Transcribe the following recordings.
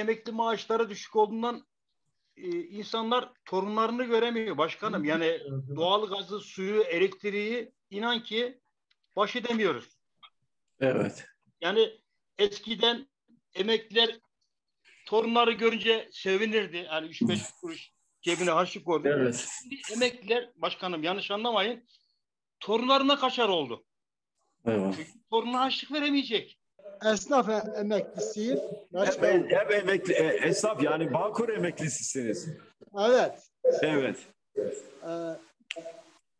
emekli maaşları düşük olduğundan e, insanlar torunlarını göremiyor başkanım. Yani doğal gazı, suyu, elektriği inan ki baş edemiyoruz. Evet. Yani eskiden emekliler torunları görünce sevinirdi. Yani 3-5 kuruş cebine harçlık koydu. Evet. Şimdi emekliler başkanım yanlış anlamayın torunlarına kaçar oldu. Evet. Çünkü torununa harçlık veremeyecek. Esnaf e- emeklisiyim. Başkanım. hem emekli, e, esnaf yani Bağkur emeklisisiniz. Evet. Evet. Ee,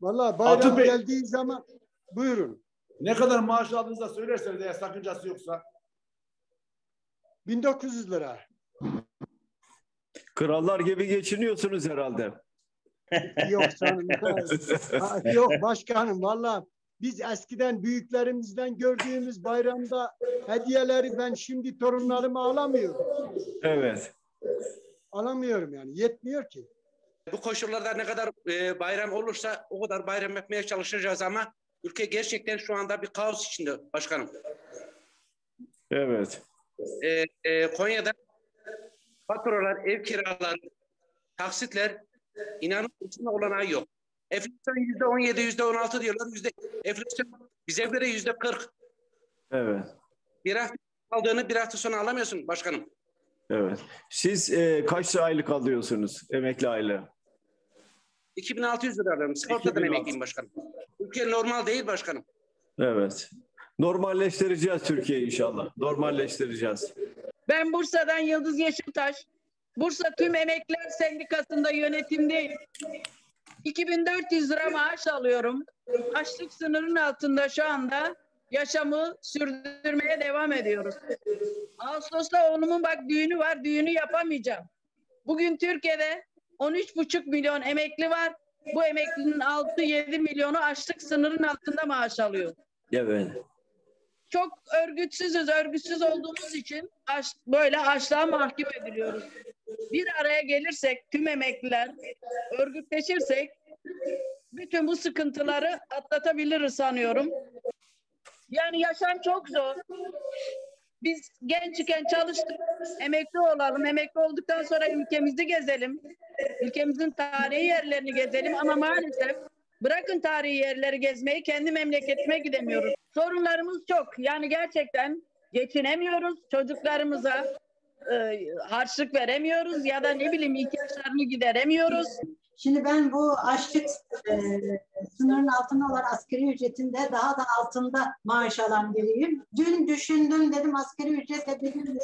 Valla bayram Bey. geldiği zaman buyurun. Ne kadar maaş aldığınızı da söylerseniz eğer sakıncası yoksa. 1900 lira. Krallar gibi geçiniyorsunuz herhalde. Yok canım. Yok başkanım valla biz eskiden büyüklerimizden gördüğümüz bayramda hediyeleri ben şimdi torunlarıma alamıyorum. Evet. Alamıyorum yani. Yetmiyor ki. Bu koşullarda ne kadar e, bayram olursa o kadar bayram yapmaya çalışacağız ama ülke gerçekten şu anda bir kaos içinde başkanım. Evet. E, e, Konya'da faturalar, ev kiraları, taksitler inanın olanağı yok. Enflasyon yüzde on yedi, yüzde on altı diyorlar. Yüzde, enflasyon bize göre yüzde kırk. Evet. Bir hafta aldığını bir hafta sonra alamıyorsun başkanım. Evet. Siz e, kaç aylık alıyorsunuz emekli aylığı? 2600 lira alıyorum. Sigortadan 2600. emekliyim başkanım. Ülke normal değil başkanım. Evet. Normalleştireceğiz Türkiye'yi inşallah. Normalleştireceğiz. Ben Bursa'dan Yıldız Yeşiltaş. Bursa Tüm Emekliler Sendikası'nda yönetimdeyim. 2400 lira maaş alıyorum. Açlık sınırının altında şu anda yaşamı sürdürmeye devam ediyoruz. Ağustos'ta oğlumun bak düğünü var, düğünü yapamayacağım. Bugün Türkiye'de 13,5 milyon emekli var. Bu emeklinin 6-7 milyonu açlık sınırının altında maaş alıyor Evet. çok örgütsüzüz. Örgütsüz olduğumuz için aç, böyle açlığa mahkum ediliyoruz. Bir araya gelirsek tüm emekliler örgütleşirsek bütün bu sıkıntıları atlatabiliriz sanıyorum. Yani yaşam çok zor. Biz gençken çalıştık, emekli olalım. Emekli olduktan sonra ülkemizi gezelim. Ülkemizin tarihi yerlerini gezelim ama maalesef bırakın tarihi yerleri gezmeyi kendi memleketime gidemiyoruz. Sorunlarımız çok. Yani gerçekten geçinemiyoruz. Çocuklarımıza e, harçlık veremiyoruz ya da ne bileyim ihtiyaçlarını gideremiyoruz. Şimdi ben bu açlık e, sınırının altında olan asgari ücretinde daha da altında maaş alan biriyim. Dün düşündüm dedim asgari ücretle benim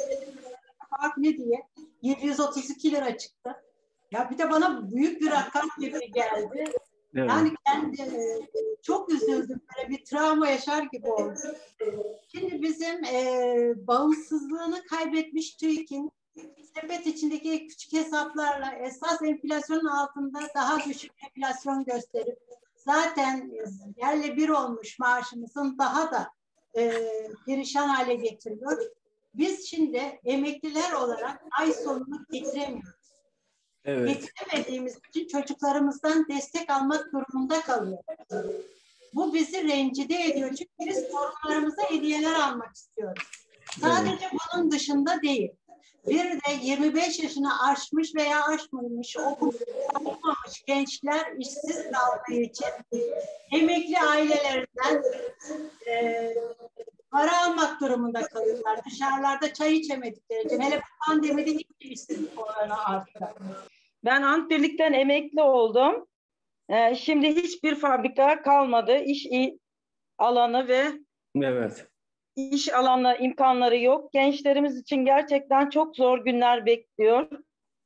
fark ne diye. 732 lira çıktı. Ya bir de bana büyük bir rakam gibi geldi. Evet. Yani kendi e, çok üzüldüm. Böyle bir travma yaşar gibi oldum. Şimdi bizim e, bağımsızlığını kaybetmiş TÜİK'in sepet içindeki küçük hesaplarla esas enflasyonun altında daha düşük enflasyon gösterip zaten yerle bir olmuş maaşımızın daha da e, perişan hale getiriyor. Biz şimdi emekliler olarak ay sonunu getiremiyoruz. Evet. Getiremediğimiz için çocuklarımızdan destek almak durumunda kalıyoruz. Bu bizi rencide ediyor. Çünkü biz torunlarımıza hediyeler almak istiyoruz. Sadece bunun dışında değil. Bir de 25 yaşını aşmış veya aşmamış, okumamış gençler işsiz kaldığı için emekli ailelerinden e, para almak durumunda kalıyorlar. Dışarılarda çay içemedikleri için. Hele pandemide hiç işsizlik oranı arttı. Ben Antbirlik'ten emekli oldum. Ee, şimdi hiçbir fabrika kalmadı. İş alanı ve Evet. iş alanı imkanları yok. Gençlerimiz için gerçekten çok zor günler bekliyor.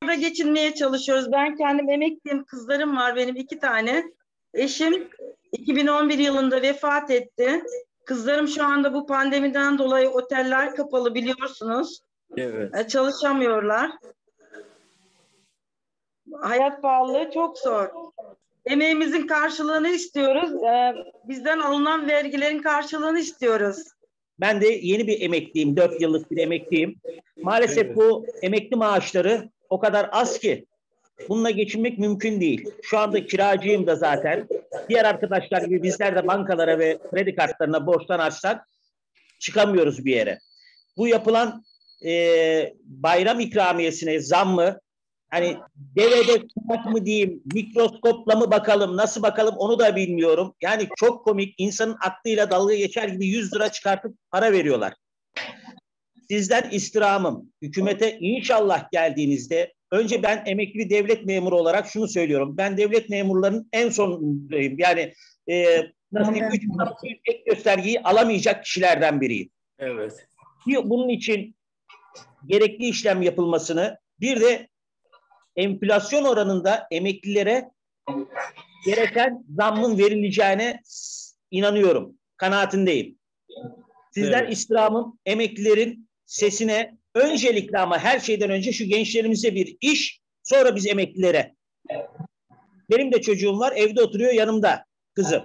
Burada geçinmeye çalışıyoruz. Ben kendim emekliyim. Kızlarım var benim iki tane. Eşim 2011 yılında vefat etti. Kızlarım şu anda bu pandemiden dolayı oteller kapalı biliyorsunuz. Evet. E, Çalışamıyorlar. Hayat pahalılığı çok zor. Emeğimizin karşılığını istiyoruz. E, Bizden alınan vergilerin karşılığını istiyoruz. Ben de yeni bir emekliyim, 4 yıllık bir emekliyim. Maalesef Evet. bu emekli maaşları o kadar az ki bununla geçinmek mümkün değil. Şu anda kiracıyım da zaten. Diğer arkadaşlar gibi bizler de bankalara ve kredi kartlarına borçtan açsak çıkamıyoruz bir yere. Bu yapılan e, bayram ikramiyesine zam mı? Hani devede tutmak mı diyeyim, mikroskopla mı bakalım, nasıl bakalım onu da bilmiyorum. Yani çok komik, insanın aklıyla dalga geçer gibi 100 lira çıkartıp para veriyorlar. Sizden istirhamım, hükümete inşallah geldiğinizde, önce ben emekli devlet memuru olarak şunu söylüyorum. Ben devlet memurlarının en sonundayım. Yani e, nasıl diyeyim, üç ek göstergeyi alamayacak kişilerden biriyim. Evet. Bunun için gerekli işlem yapılmasını, bir de enflasyon oranında emeklilere gereken zammın verileceğine inanıyorum. Kanaatindeyim. Sizden Evet. istirhamım emeklilerin sesine öncelikle ama her şeyden önce şu gençlerimize bir iş, sonra biz emeklilere. Benim de çocuğum var, evde oturuyor yanımda kızım.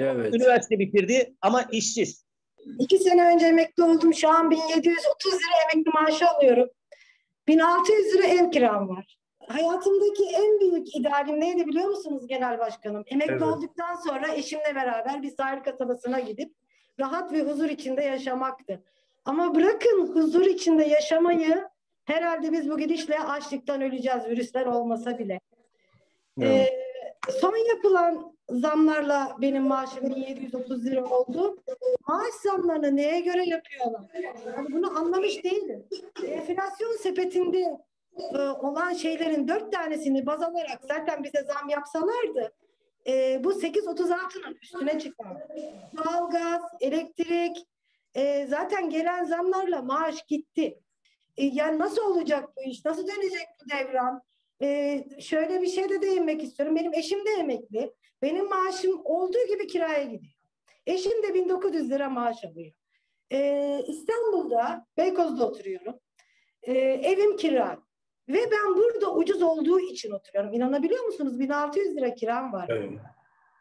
Evet. Üniversite bitirdi ama işsiz. İki sene önce emekli oldum. Şu an 1730 lira emekli maaşı alıyorum. 1600 lira ev kiram var. Hayatımdaki en büyük idealim neydi biliyor musunuz genel başkanım? Emekli Evet. olduktan sonra eşimle beraber bir sahil kasabasına gidip rahat ve huzur içinde yaşamaktı. Ama bırakın huzur içinde yaşamayı herhalde biz bu gidişle açlıktan öleceğiz virüsler olmasa bile. Evet. Ee, son yapılan zamlarla benim maaşım 1730 lira oldu. Maaş zamlarını neye göre yapıyorlar? Yani bunu anlamış değilim. Enflasyon sepetinde e, olan şeylerin dört tanesini baz alarak zaten bize zam yapsalardı e, bu 8.36'nın üstüne çıkar. Doğalgaz, elektrik e, zaten gelen zamlarla maaş gitti. E, yani nasıl olacak bu iş? Nasıl dönecek bu devran? E, şöyle bir şey de değinmek istiyorum. Benim eşim de emekli. Benim maaşım olduğu gibi kiraya gidiyor. Eşim de 1900 lira maaş alıyor. E, İstanbul'da, Beykoz'da oturuyorum. E, evim kira. Ve ben burada ucuz olduğu için oturuyorum. İnanabiliyor musunuz? 1600 lira kiram var. Evet.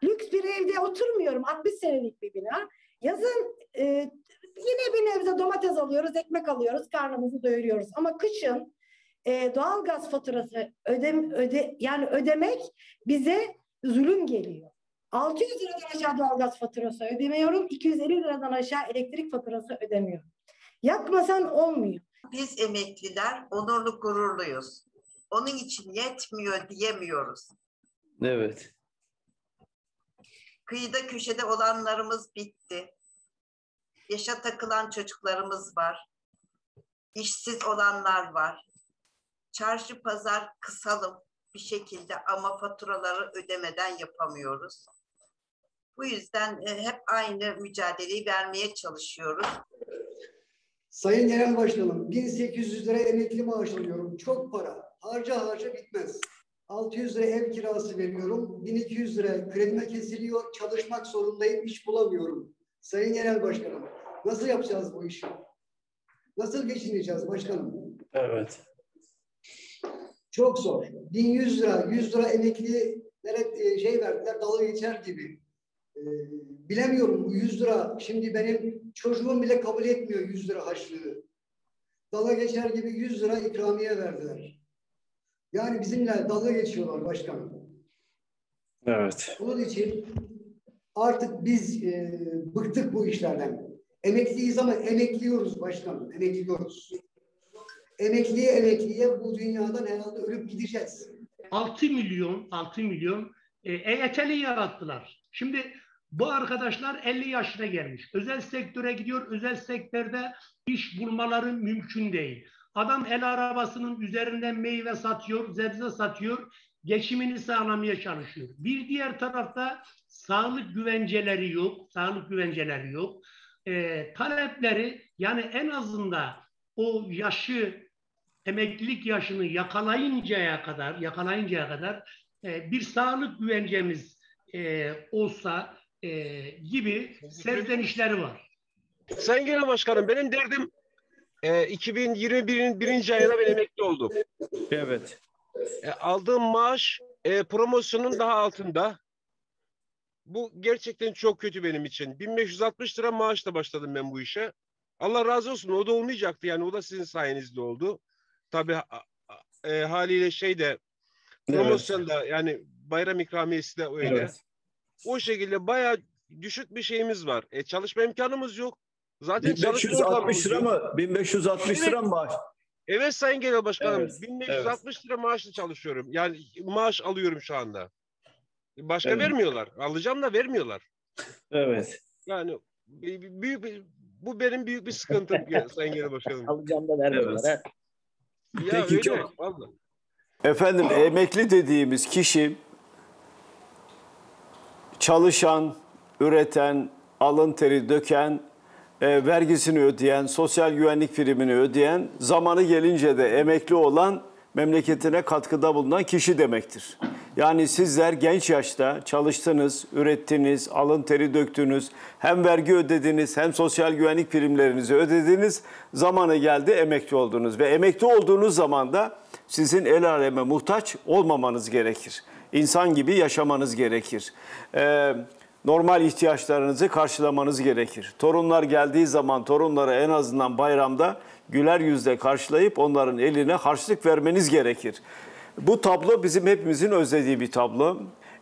Lüks bir evde oturmuyorum. 60 senelik bir bina. Yazın e, yine bir nebze domates alıyoruz, ekmek alıyoruz, karnımızı doyuruyoruz. Ama kışın e, doğalgaz faturası ödem, öde, yani ödemek bize zulüm geliyor. 600 liradan aşağı doğalgaz faturası ödemiyorum. 250 liradan aşağı elektrik faturası ödemiyorum. Yakmasan olmuyor. Biz emekliler onurlu gururluyuz. Onun için yetmiyor diyemiyoruz. Evet. Kıyıda köşede olanlarımız bitti. Yaşa takılan çocuklarımız var. İşsiz olanlar var. Çarşı pazar kısalım bir şekilde ama faturaları ödemeden yapamıyoruz. Bu yüzden e, hep aynı mücadeleyi vermeye çalışıyoruz. Sayın Genel Başkanım, 1800 lira emekli maaş alıyorum. Çok para. Harca harca bitmez. 600 lira ev kirası veriyorum. 1200 lira kredime kesiliyor. Çalışmak zorundayım. iş bulamıyorum. Sayın Genel Başkanım, nasıl yapacağız bu işi? Nasıl geçineceğiz başkanım? Evet. Çok zor. 1100 lira, 100 lira emeklilere e, şey verdiler, dalga geçer gibi. Ee, bilemiyorum bu 100 lira. Şimdi benim çocuğum bile kabul etmiyor 100 lira harçlığı. Dalga geçer gibi 100 lira ikramiye verdiler. Yani bizimle dalga geçiyorlar başkanım. Evet. Bunun için artık biz e, bıktık bu işlerden. Emekliyiz ama emekliyoruz başkanım. Emekliyoruz. Emekliye emekliye bu dünyadan herhalde ölüp gideceğiz. 6 milyon 6 milyon e, EYT'li yarattılar. Şimdi bu arkadaşlar 50 yaşına gelmiş. Özel sektöre gidiyor. Özel sektörde iş bulmaları mümkün değil. Adam el arabasının üzerinden meyve satıyor, sebze satıyor. Geçimini sağlamaya çalışıyor. Bir diğer tarafta sağlık güvenceleri yok. Sağlık güvenceleri yok. E, talepleri yani en azından o yaşı emeklilik yaşını yakalayıncaya kadar yakalayıncaya kadar e, bir sağlık güvencemiz e, olsa e, gibi serzenişleri var. Sayın Genel Başkanım benim derdim e, 2021'in birinci ayında ben emekli oldum. Evet. E, aldığım maaş e, promosyonun daha altında. Bu gerçekten çok kötü benim için. 1560 lira maaşla başladım ben bu işe. Allah razı olsun o da olmayacaktı yani o da sizin sayenizde oldu. Tabii e, haliyle şey de promosyon da yani bayram ikramiyesi de öyle. Evet. O şekilde bayağı düşük bir şeyimiz var. E, çalışma imkanımız yok. Zaten 1560 lira mı? 1560 lira mı maaş? Evet Sayın Genel Başkanım. Evet, 1560 lira maaşla çalışıyorum. Yani maaş alıyorum şu anda. Başka Evet. vermiyorlar. Alacağım da vermiyorlar. Evet. Yani büyük bir, bu benim büyük bir sıkıntım Sayın Genel Başkanım. Alacağım da vermiyorlar. Evet. ha. Ya Peki, öyle, çok- vallahi. Efendim emekli dediğimiz kişi çalışan, üreten, alın teri döken, e, vergisini ödeyen, sosyal güvenlik primini ödeyen, zamanı gelince de emekli olan, memleketine katkıda bulunan kişi demektir. Yani sizler genç yaşta çalıştınız, ürettiniz, alın teri döktünüz, hem vergi ödediniz hem sosyal güvenlik primlerinizi ödediniz. Zamanı geldi emekli oldunuz ve emekli olduğunuz zaman da sizin el aleme muhtaç olmamanız gerekir. İnsan gibi yaşamanız gerekir. Ee, normal ihtiyaçlarınızı karşılamanız gerekir. Torunlar geldiği zaman torunları en azından bayramda güler yüzle karşılayıp onların eline harçlık vermeniz gerekir. Bu tablo bizim hepimizin özlediği bir tablo.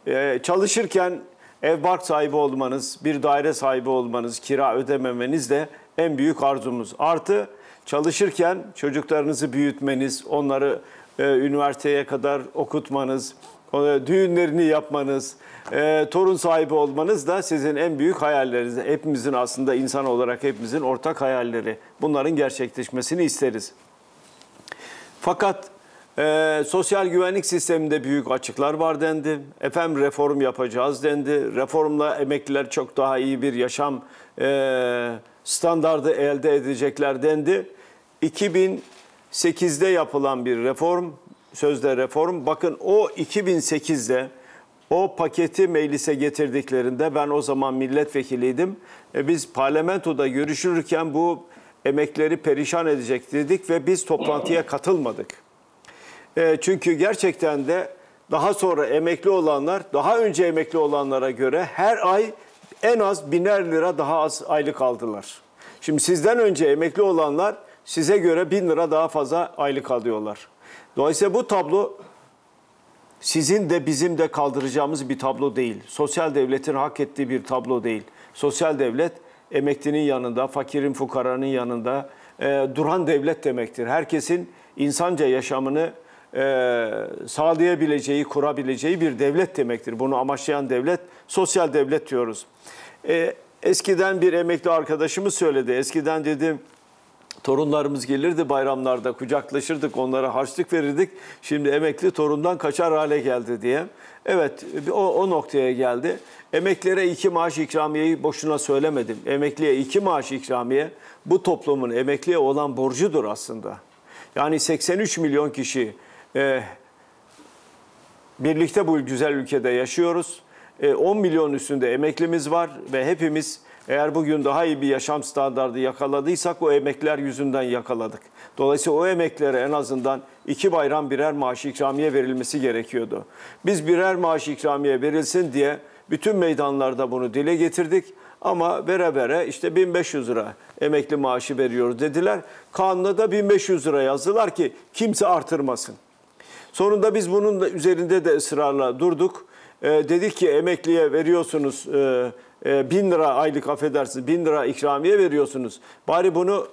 Ee, çalışırken ev bark sahibi olmanız, bir daire sahibi olmanız, kira ödememeniz de en büyük arzumuz. Artı çalışırken çocuklarınızı büyütmeniz, onları e, üniversiteye kadar okutmanız, o, düğünlerini yapmanız, e, torun sahibi olmanız da sizin en büyük hayalleriniz. Hepimizin aslında insan olarak hepimizin ortak hayalleri. Bunların gerçekleşmesini isteriz. Fakat e, sosyal güvenlik sisteminde büyük açıklar var dendi. Efendim reform yapacağız dendi. Reformla emekliler çok daha iyi bir yaşam e, standardı elde edecekler dendi. 2008'de yapılan bir reform, sözde reform. Bakın o 2008'de o paketi meclise getirdiklerinde ben o zaman milletvekiliydim. E, biz parlamentoda görüşürken bu emekleri perişan edecek dedik ve biz toplantıya katılmadık. E, çünkü gerçekten de daha sonra emekli olanlar daha önce emekli olanlara göre her ay en az biner lira daha az aylık aldılar. Şimdi sizden önce emekli olanlar size göre bin lira daha fazla aylık alıyorlar. Dolayısıyla bu tablo sizin de bizim de kaldıracağımız bir tablo değil. Sosyal devletin hak ettiği bir tablo değil. Sosyal devlet emeklinin yanında, fakirin, fukaranın yanında e, duran devlet demektir. Herkesin insanca yaşamını e, sağlayabileceği, kurabileceği bir devlet demektir. Bunu amaçlayan devlet, sosyal devlet diyoruz. E, eskiden bir emekli arkadaşımız söyledi. Eskiden dedim torunlarımız gelirdi bayramlarda kucaklaşırdık onlara harçlık verirdik. Şimdi emekli torundan kaçar hale geldi diye. Evet o, o noktaya geldi. Emeklilere iki maaş ikramiyeyi boşuna söylemedim. Emekliye iki maaş ikramiye bu toplumun emekliye olan borcudur aslında. Yani 83 milyon kişi e, birlikte bu güzel ülkede yaşıyoruz. E, 10 milyon üstünde emeklimiz var ve hepimiz eğer bugün daha iyi bir yaşam standardı yakaladıysak o emekliler yüzünden yakaladık. Dolayısıyla o emeklilere en azından iki bayram birer maaş ikramiye verilmesi gerekiyordu. Biz birer maaş ikramiye verilsin diye bütün meydanlarda bunu dile getirdik. Ama vere vere işte 1500 lira emekli maaşı veriyoruz dediler. Kanuna da 1500 lira yazdılar ki kimse artırmasın. Sonunda biz bunun da üzerinde de ısrarla durduk. E, dedik ki emekliye veriyorsunuz e, e, bin lira aylık affedersiniz bin lira ikramiye veriyorsunuz. Bari bunu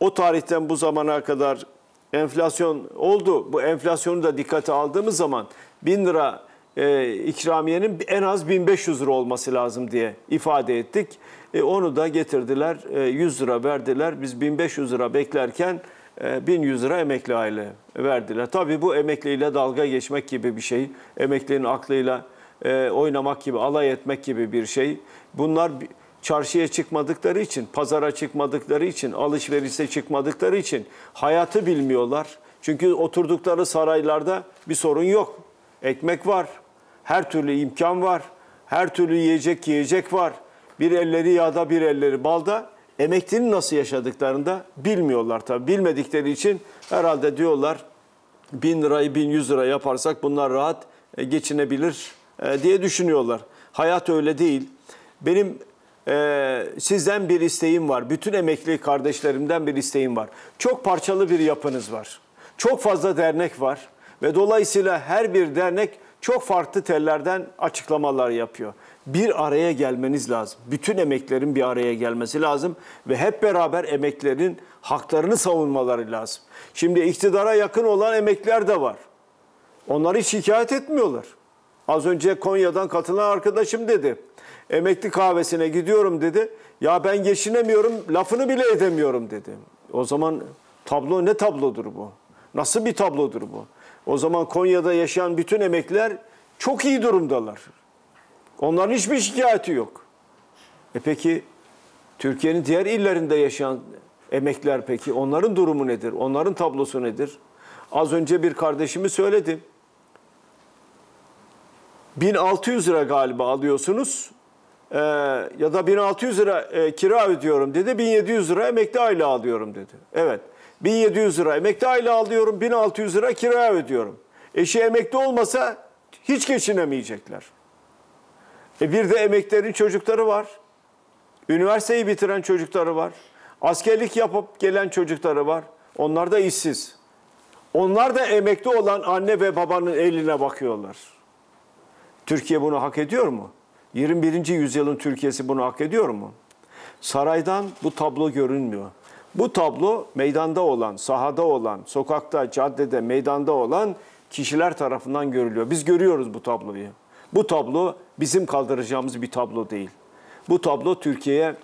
o tarihten bu zamana kadar enflasyon oldu. Bu enflasyonu da dikkate aldığımız zaman bin lira e, ikramiyenin en az 1500 lira olması lazım diye ifade ettik. E, onu da getirdiler e, 100 lira verdiler. Biz 1500 lira beklerken 1100 lira emekli aile verdiler. Tabii bu emekliyle dalga geçmek gibi bir şey. Emeklinin aklıyla e, oynamak gibi, alay etmek gibi bir şey. Bunlar çarşıya çıkmadıkları için, pazara çıkmadıkları için, alışverişe çıkmadıkları için hayatı bilmiyorlar. Çünkü oturdukları saraylarda bir sorun yok. Ekmek var, her türlü imkan var, her türlü yiyecek yiyecek var. Bir elleri yağda, bir elleri balda. Emeklinin nasıl yaşadıklarını da bilmiyorlar tabii. Bilmedikleri için herhalde diyorlar bin lirayı bin yüz lira yaparsak bunlar rahat e, geçinebilir e, diye düşünüyorlar. Hayat öyle değil. Benim e, sizden bir isteğim var. Bütün emekli kardeşlerimden bir isteğim var. Çok parçalı bir yapınız var. Çok fazla dernek var. Ve dolayısıyla her bir dernek çok farklı tellerden açıklamalar yapıyor. Bir araya gelmeniz lazım. Bütün emeklerin bir araya gelmesi lazım ve hep beraber emeklerin haklarını savunmaları lazım. Şimdi iktidara yakın olan emekler de var. Onları şikayet etmiyorlar. Az önce Konya'dan katılan arkadaşım dedi. Emekli kahvesine gidiyorum dedi. Ya ben geçinemiyorum, lafını bile edemiyorum dedi. O zaman tablo ne tablodur bu? Nasıl bir tablodur bu? O zaman Konya'da yaşayan bütün emekliler çok iyi durumdalar. Onların hiçbir şikayeti yok. E peki Türkiye'nin diğer illerinde yaşayan emekliler peki onların durumu nedir? Onların tablosu nedir? Az önce bir kardeşimi söyledi. 1600 lira galiba alıyorsunuz ee, ya da 1600 lira e, kira ödüyorum dedi. 1700 lira emekli aile alıyorum dedi. Evet 1700 lira emekli aile alıyorum 1600 lira kira ödüyorum. Eşi emekli olmasa hiç geçinemeyecekler. E bir de emeklerin çocukları var. Üniversiteyi bitiren çocukları var. Askerlik yapıp gelen çocukları var. Onlar da işsiz. Onlar da emekli olan anne ve babanın eline bakıyorlar. Türkiye bunu hak ediyor mu? 21. yüzyılın Türkiye'si bunu hak ediyor mu? Saraydan bu tablo görünmüyor. Bu tablo meydanda olan, sahada olan, sokakta, caddede, meydanda olan kişiler tarafından görülüyor. Biz görüyoruz bu tabloyu. Bu tablo bizim kaldıracağımız bir tablo değil. Bu tablo Türkiye'ye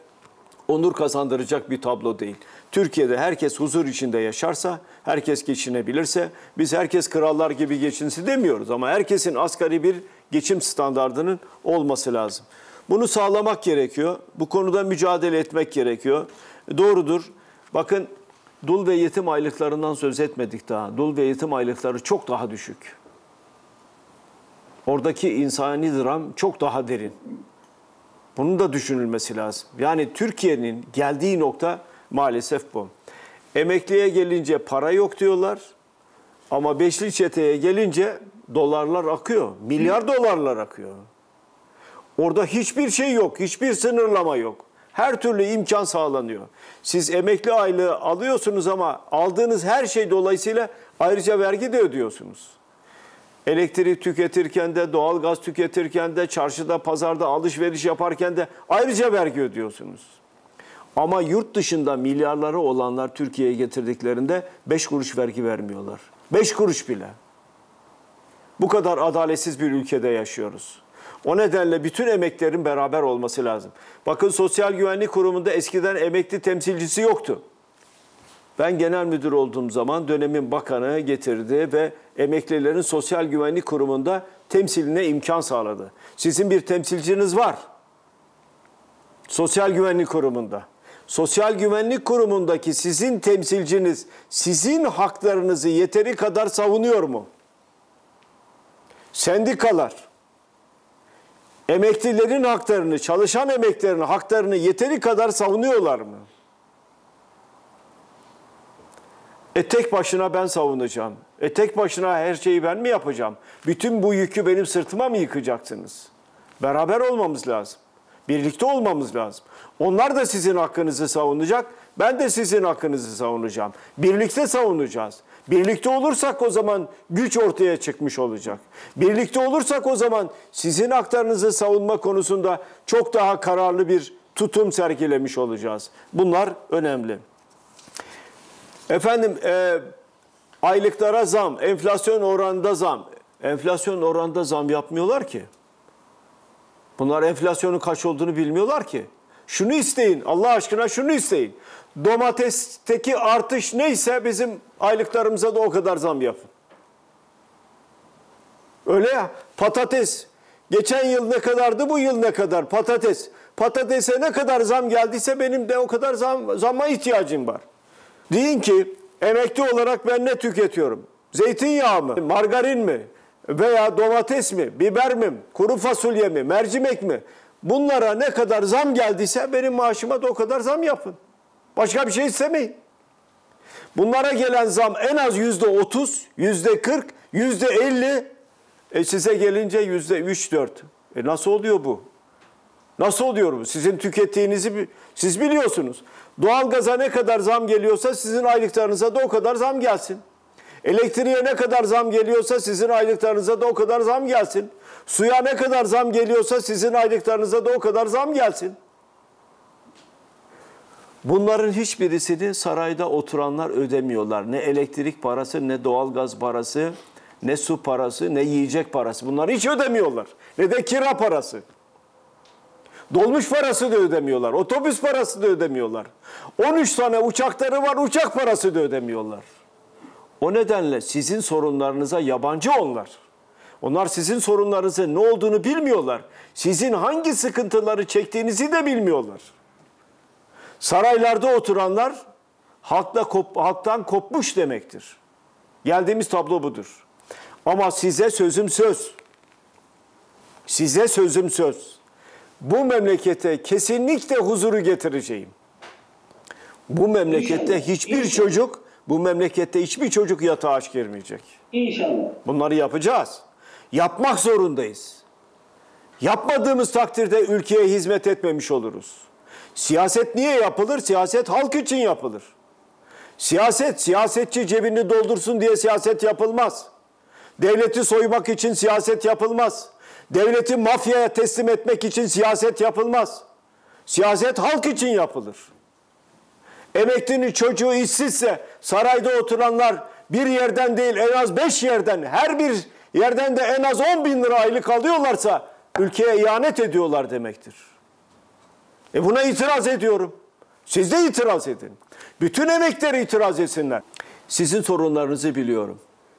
onur kazandıracak bir tablo değil. Türkiye'de herkes huzur içinde yaşarsa, herkes geçinebilirse, biz herkes krallar gibi geçinsin demiyoruz ama herkesin asgari bir geçim standardının olması lazım. Bunu sağlamak gerekiyor. Bu konuda mücadele etmek gerekiyor. Doğrudur. Bakın dul ve yetim aylıklarından söz etmedik daha. Dul ve yetim aylıkları çok daha düşük. Oradaki insani dram çok daha derin. Bunun da düşünülmesi lazım. Yani Türkiye'nin geldiği nokta maalesef bu. Emekliye gelince para yok diyorlar. Ama beşli çeteye gelince dolarlar akıyor. Milyar dolarlar akıyor. Orada hiçbir şey yok, hiçbir sınırlama yok. Her türlü imkan sağlanıyor. Siz emekli aylığı alıyorsunuz ama aldığınız her şey dolayısıyla ayrıca vergi de ödüyorsunuz. Elektrik tüketirken de, doğalgaz tüketirken de, çarşıda, pazarda alışveriş yaparken de ayrıca vergi ödüyorsunuz. Ama yurt dışında milyarları olanlar Türkiye'ye getirdiklerinde 5 kuruş vergi vermiyorlar. 5 kuruş bile. Bu kadar adaletsiz bir ülkede yaşıyoruz. O nedenle bütün emeklerin beraber olması lazım. Bakın Sosyal Güvenlik Kurumu'nda eskiden emekli temsilcisi yoktu. Ben genel müdür olduğum zaman dönemin bakanı getirdi ve emeklilerin Sosyal Güvenlik Kurumu'nda temsiline imkan sağladı. Sizin bir temsilciniz var. Sosyal Güvenlik Kurumu'nda. Sosyal Güvenlik Kurumu'ndaki sizin temsilciniz sizin haklarınızı yeteri kadar savunuyor mu? Sendikalar, emeklilerin haklarını, çalışan emeklilerin haklarını yeteri kadar savunuyorlar mı? E tek başına ben savunacağım. E tek başına her şeyi ben mi yapacağım? Bütün bu yükü benim sırtıma mı yıkacaksınız? Beraber olmamız lazım. Birlikte olmamız lazım. Onlar da sizin hakkınızı savunacak. Ben de sizin hakkınızı savunacağım. Birlikte savunacağız. Birlikte olursak o zaman güç ortaya çıkmış olacak. Birlikte olursak o zaman sizin haklarınızı savunma konusunda çok daha kararlı bir tutum sergilemiş olacağız. Bunlar önemli. Efendim e, aylıklara zam, enflasyon oranında zam. Enflasyon oranında zam yapmıyorlar ki. Bunlar enflasyonun kaç olduğunu bilmiyorlar ki. Şunu isteyin, Allah aşkına şunu isteyin. Domatesteki artış neyse bizim aylıklarımıza da o kadar zam yapın. Öyle ya, patates. Geçen yıl ne kadardı, bu yıl ne kadar patates. Patatese ne kadar zam geldiyse benim de o kadar zam, zamma ihtiyacım var. Deyin ki emekli olarak ben ne tüketiyorum? Zeytinyağı mı, margarin mi veya domates mi, biber mi, kuru fasulye mi, mercimek mi? Bunlara ne kadar zam geldiyse benim maaşıma da o kadar zam yapın. Başka bir şey istemeyin. Bunlara gelen zam en az yüzde otuz, yüzde kırk, yüzde elli. E size gelince yüzde üç, dört. E nasıl oluyor bu? Nasıl oluyor bu? Sizin tükettiğinizi siz biliyorsunuz. Doğalgaza ne kadar zam geliyorsa sizin aylıklarınıza da o kadar zam gelsin. Elektriğe ne kadar zam geliyorsa sizin aylıklarınıza da o kadar zam gelsin. Suya ne kadar zam geliyorsa sizin aylıklarınıza da o kadar zam gelsin. Bunların hiçbirisini sarayda oturanlar ödemiyorlar. Ne elektrik parası, ne doğalgaz parası, ne su parası, ne yiyecek parası. Bunları hiç ödemiyorlar. Ne de kira parası. Dolmuş parası da ödemiyorlar. Otobüs parası da ödemiyorlar. 13 tane uçakları var, uçak parası da ödemiyorlar. O nedenle sizin sorunlarınıza yabancı onlar. Onlar sizin sorunlarınızın ne olduğunu bilmiyorlar. Sizin hangi sıkıntıları çektiğinizi de bilmiyorlar. Saraylarda oturanlar halkla kop, halktan kopmuş demektir. Geldiğimiz tablo budur. Ama size sözüm söz. Size sözüm söz. Bu memlekete kesinlikle huzuru getireceğim. Bu memlekette hiçbir çocuk, bu memlekette hiçbir çocuk yatağa aç girmeyecek. İnşallah. Bunları yapacağız. Yapmak zorundayız. Yapmadığımız takdirde ülkeye hizmet etmemiş oluruz. Siyaset niye yapılır? Siyaset halk için yapılır. Siyaset, siyasetçi cebini doldursun diye siyaset yapılmaz. Devleti soymak için siyaset yapılmaz. Devleti mafyaya teslim etmek için siyaset yapılmaz. Siyaset halk için yapılır. Emeklinin çocuğu işsizse sarayda oturanlar bir yerden değil en az beş yerden her bir yerden de en az 10 bin lira aylık alıyorlarsa ülkeye ihanet ediyorlar demektir. E buna itiraz ediyorum. Siz de itiraz edin. Bütün emekleri itiraz etsinler. Sizin sorunlarınızı biliyorum.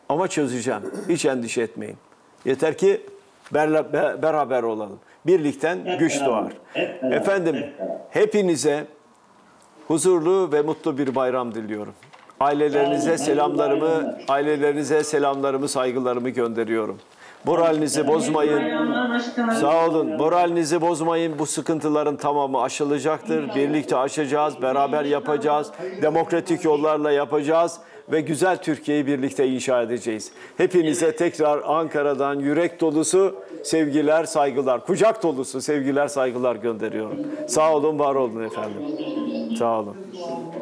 Ama çözeceğim. Hiç endişe etmeyin. Yeter ki berla- be- beraber olalım. Birlikten güç doğar. Efendim hepinize huzurlu ve mutlu bir bayram diliyorum. Ailelerinize selamlarımı, ailelerinize selamlarımı, saygılarımı gönderiyorum. Moralinizi bozmayın. Sağ olun. Moralinizi bozmayın. Bu sıkıntıların tamamı aşılacaktır. Birlikte aşacağız, beraber yapacağız. Demokratik yollarla yapacağız ve güzel Türkiye'yi birlikte inşa edeceğiz. Hepinize tekrar Ankara'dan yürek dolusu sevgiler, saygılar, kucak dolusu sevgiler, saygılar gönderiyorum. Sağ olun, var olun efendim. Sağ olun.